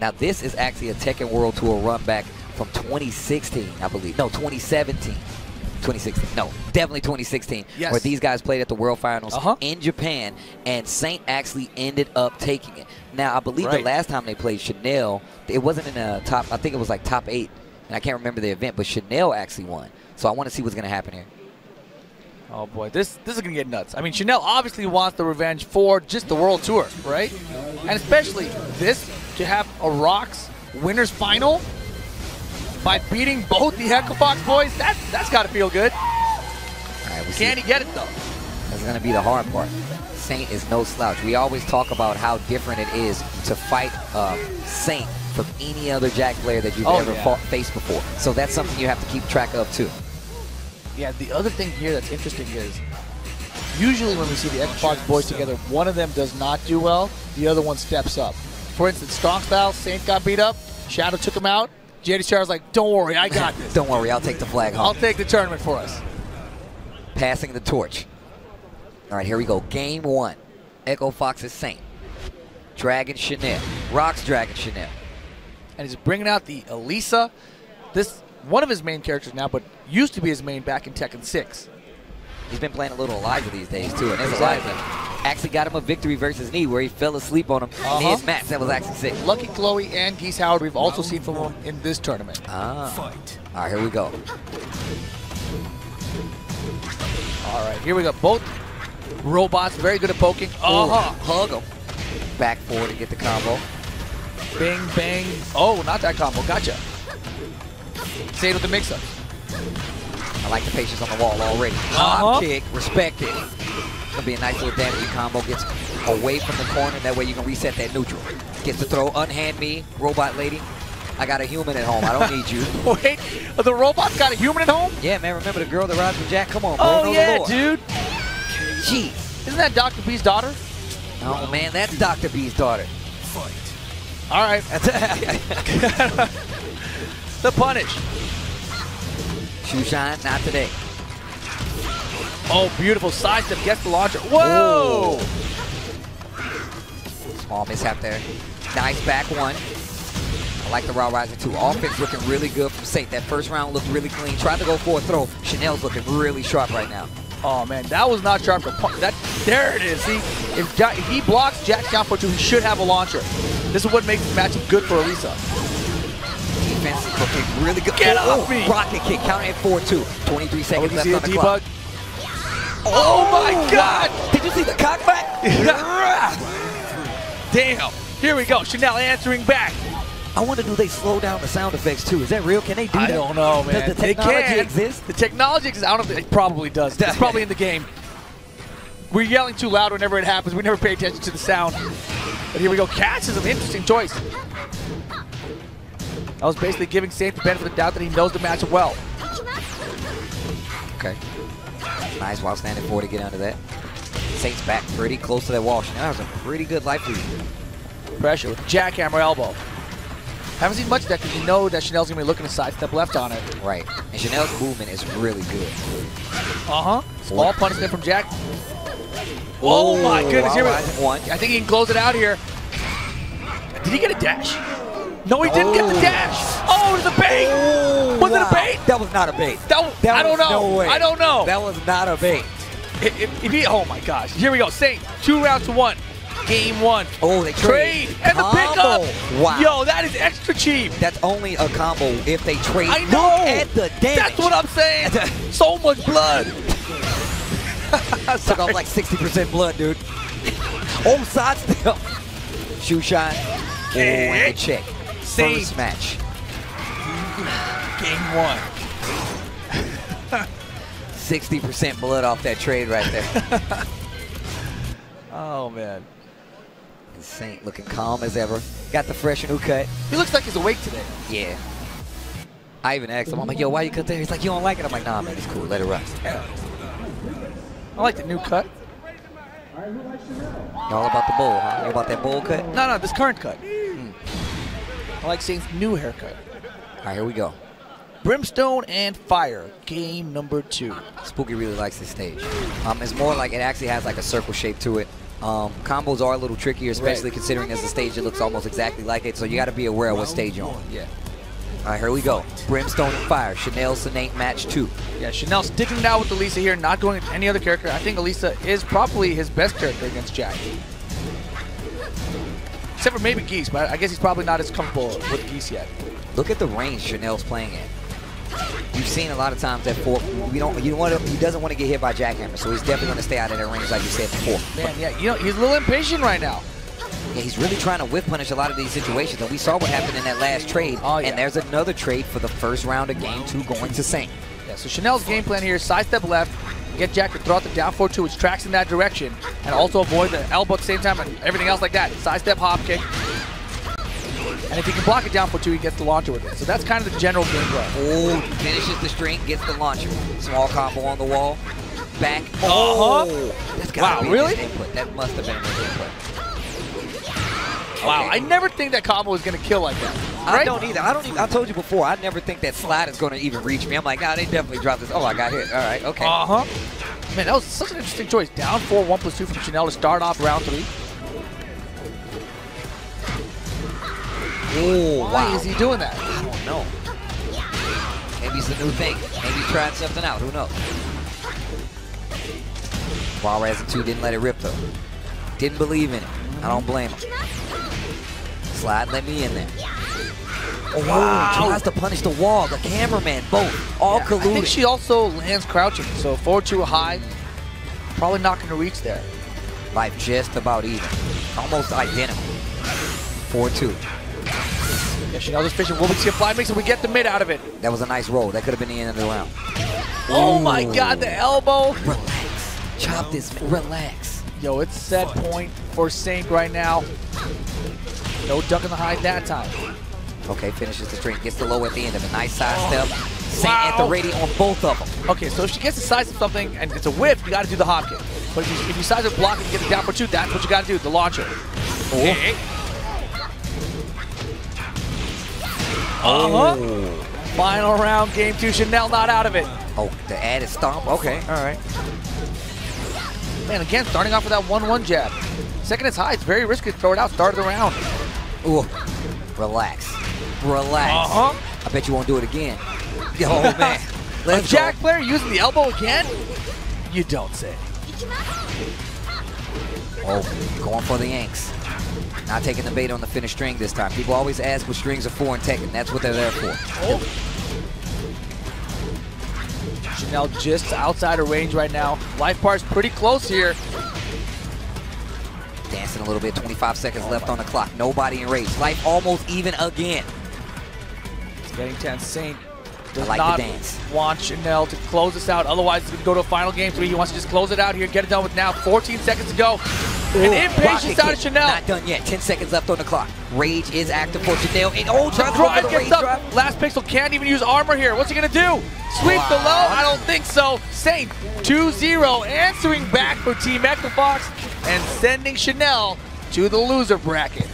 Now this is actually a Tekken World Tour run back from 2016, I believe. No, 2017. 2016. No, definitely 2016. Yes. Where these guys played at the World Finals Uh-huh. in Japan, and Saint actually ended up taking it. Now I believe the last time they played Chanel, it wasn't in the top. I think it was like top eight, and I can't remember the event, but Chanel actually won. So I want to see what's going to happen here. Oh boy, this this is gonna get nuts. I mean, Chanel obviously wants the revenge for just the World Tour, right? And especially this to have a Rocks winners final by beating both the Echo Fox boys. That that's got to feel good. All right, we'll see. Can he get it though? That's going to be the hard part. Saint is no slouch. We always talk about how different it is to fight um, Saint from any other Jack player that you've Oh, ever yeah. fought, faced before. So that's something you have to keep track of too. Yeah. The other thing here that's interesting is usually when we see the Xbox boys together, one of them does not do well, the other one steps up. For instance, Strong Style, Saint got beat up, Shadow took him out. JD is like, don't worry, I got this. Don't worry, I'll take the flag home. I'll take the tournament for us. Passing the torch. All right, here we go. Game one. Echo Fox's Saint. Dragon Chanel. Rocks Dragon Chanel. and he's bringing out the Alisa. This one of his main characters now, but used to be his main back in Tekken 6. He's been playing a little Alisa these days too, and Exactly. Alisa actually got him a victory versus Knee where he fell asleep on him in Uh-huh. his match. That was actually sick. Lucky Chloe and Geese Howard, we've also seen from him in this tournament. Ah. Fight. All right, here we go. All right, here we go. Both robots very good at poking. Uh-huh. Hug him. Back forward to get the combo. Bing, bang. Oh, not that combo. Gotcha. Say it with the mix-up. I like the patience on the wall already. Uh-huh. Kick, respect it. Gonna be a nice little damage combo. Gets away from the corner. That way you can reset that neutral. Gets to throw, unhand me, robot lady. I got a human at home. I don't need you. Wait, the robot's got a human at home? Yeah, man. Remember the girl that rides with Jack? Come on, bro. Oh, know yeah, lore. dude. Jeez. Isn't that Dr. B's daughter? Oh man, that's Dr. B's daughter. All right. the punish. Shoe shine, not today. Oh, beautiful sidestep. Gets the launcher. Whoa! Small mishap there. Nice back one. I like the raw riser too. Offense looking really good from Saint. That first round looked really clean. Tried to go for a throw. Chanel's looking really sharp right now. Oh man, that was not sharp. That there it is. See, if, if he blocks Jack down for two, he should have a launcher. This is what makes the matchup good for Alisa. Defense looking really good. Get oh, off me! Rocket kick. Counter at 4-2. 23 Oh, seconds you left on the the clock. Debug? Oh my oh, God! Did you see the cockback? Damn. Here we go. Chanel answering back. I wonder, do they slow down the sound effects too? Is that real? Can they do I that? don't know, man. Does the They technology can. exist? The technology exists. I don't know it probably does. It's probably in the game. We're yelling too loud whenever it happens. We never pay attention to the sound. But here we go. Cash is an interesting choice. I was basically giving Saint the benefit of the doubt that he knows the match well. Okay. Nice while standing forward to get under that. Saints back pretty close to that wall. Chanel has a pretty good life lead. Pressure with jackhammer elbow. Haven't seen much of that because you know that Chanel's going to be looking to sidestep left on it. Right. And Chanel's movement is really good. Uh-huh. Small punishment from Jack. Oh, my goodness. Here we one. I think he can close it out here. Did he get a dash? No, he didn't get the Oh. dash. Oh, it was a bait. Oh, was it a bait? That was not a bait. That, was- That I don't know. No. I don't know. That was not a bait. If, if- if he, oh my gosh. Here we go. Saint, two rounds to one. Game one. Oh, they Trade. trade. And the Combo. pickup. Wow. Yo, that is extra cheap. That's only a combo if they trade. I Look know. at the damage. That's what I'm saying. so much blood. Took off like 60% blood, dude. oh, side step. Shoe shine. Oh, and a check. Same. First match. Game one. 60% blood off that trade right there. Oh, man. And Saint looking calm as ever. Got the fresh new cut. He looks like he's awake today. Yeah. I even asked him, I'm like, yo, why you cut there? He's like, you don't like it? I'm like, nah, man, it's cool. Let it rest. I like the new cut. All about the bowl, huh? You about that bowl cut? No, no, this current cut. I like Saint's new haircut. All right, here we go. Brimstone and Fire, game number two. Spooky really likes this stage. Um, it's more like it actually has like a circle shape to it. Um, combos are a little trickier, especially Right. considering as the stage it looks almost exactly like it. So you got to be aware of what stage you're on. Yeah. All right, here we go. Brimstone and Fire, Chanel Senate match two. Yeah, Chanel sticking it out with Alisa here, not going with any other character. I think Alisa is probably his best character against Jack. Except for maybe Geese, but I guess he's probably not as comfortable with Geese yet. Look at the range Chanel's playing at. You've seen a lot of times that four. We don't. You want to. He doesn't want to get hit by jackhammer, so he's definitely going to stay out of that range, like you said before. Man, yeah, you know, he's a little impatient right now. Yeah, he's really trying to whip punish a lot of these situations, and we saw what happened in that last trade. Oh, yeah. And there's another trade for the first round of game two going to Saint. Yeah, so Chanel's game plan here is sidestep left, get Jack to throw out the down 4-2, which tracks in that direction, and also avoid the elbow at the same time and everything else like that. Sidestep hop kick. And if he can block it down for two, he gets the launcher with it. So that's kind of the general game plan. Oh, finishes the string, gets the launcher. Small combo on the wall. Back. Uh-huh. Oh, gotta Wow, really? input. That must have been a input. Wow, Okay. I never think that combo was going to kill like that. I don't either. I don't. Even, I told you before. I never think that slide is going to even reach me. I'm like, nah, they definitely dropped this. Oh, I got hit. All right, okay. Uh-huh. Man, that was such an interesting choice. Down 4, 1 plus 2 from Chanel to start off round 3. oh, Why wow. is he doing that? I don't know. Maybe it's a new thing. Maybe he's trying something out. Who knows? Juarez and two didn't let it rip though. Didn't believe in it. I don't blame him. Slide, let me in there. Oh, Wow. tries to punish the wall. The cameraman, both, all Yeah, I think she also lands crouching, so 4-2 high. Probably not going to reach there. Life just about even. Almost identical. 4-2. Yeah, Chanel just fishing. Will we see a fly mix and we get the mid out of it? That was a nice roll. That could have been the end of the round. Oh my god, the elbow. Relax. Chop this. man. Relax. Yo, it's set point for Saint right now. No ducking the hide that time. Okay, finishes the string. Gets the low at the end of it. Nice side step. Saint at the Wow. ready on both of them. Okay, so if she gets the size of something and it's a whip, you got to do the hop kick. But if you, if you size it, block and get it down for two, that's what you got to do, the launcher. Okay. Uh-huh. Final round, game two. Chanel not out of it. Oh, the added stomp. Okay, all right. Man, again, starting off with that 1-1 jab. Second is high. It's very risky to throw it out. Start of the round. Ooh, relax. Relax. Uh-huh. I bet you won't do it again. Oh, man. Let's Jack go. player using the elbow again? You don't say. Oh, going for the Yanks. Not taking the bait on the finished string this time. People always ask what strings are for in Tekken. That's what they're there for. Oh. Chanel just outside of range right now. Life part's pretty close here. Dancing a little bit. 25 seconds left on the clock. Nobody in range. Life almost even again. Getting. Saint does like not want Chanel to close this out. Otherwise, it's going to go to a final game three. He wants to just close it out here, get it done with now. 14 seconds to go. An Ooh, impatience rocket out of. Chanel. Not done yet. 10 seconds left on the clock. Rage is active for Chanel. And oh, trying to drive gets rage up. drive. Last Pixel can't even use armor here. What's he going to do? Sweep the low? I don't think so. Saint 2-0 answering back for Team Echo Fox and sending Chanel to the loser bracket.